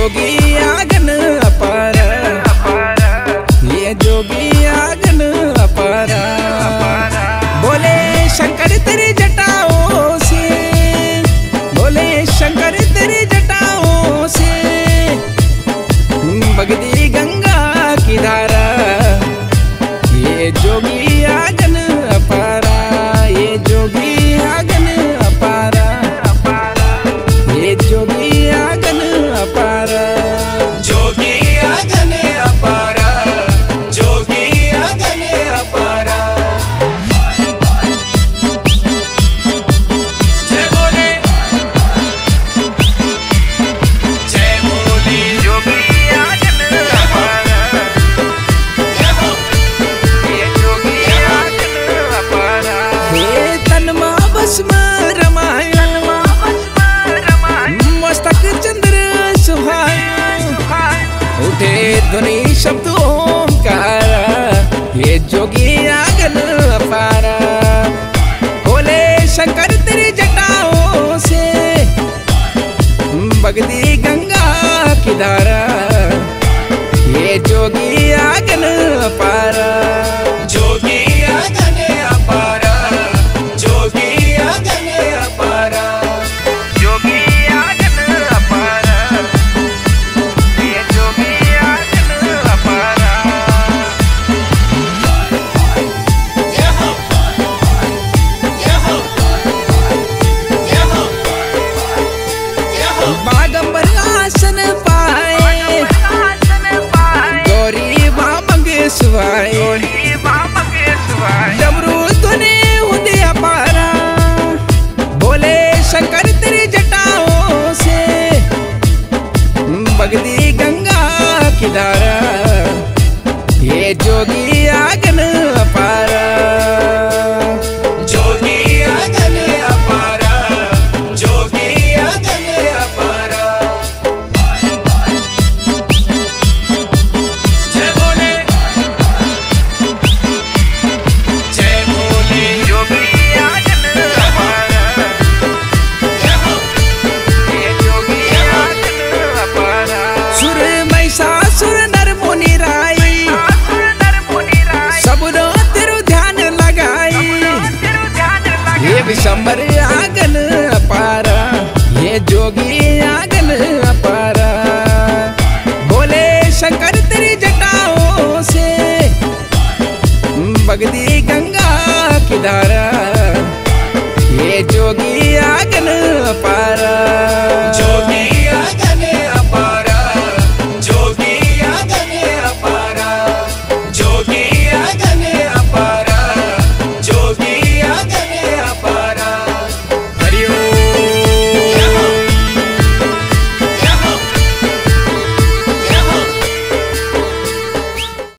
जोगी आगन अपारा। ये जोगी आगन अपारा। बोले, शंकर तेरी जटाओं से। बोले, शंकर तेरी जटाओं से। बगदी गंगा की धारा। ये जोगी आगन उठे ध्वनि शब्द ओंकार ये जोगी आगन अपारा। बोले, शंकर तेरे जटाओं से, बगदी गंगा की धारा, ये जोगी आगन अपारा। आसन पाए। गौरी बाबंग सुवाए डमरू ध्वनि उदय पारा बोले शंकर तेरी जटाओं से। बगदी गंगा की धारा ये जोगी दिसंबर आगन अपारा। ये जोगी आगन अपारा। बोले, शंकर तेरी जटाओं से बगदी गंगा की ये जोगी आगन अपारा।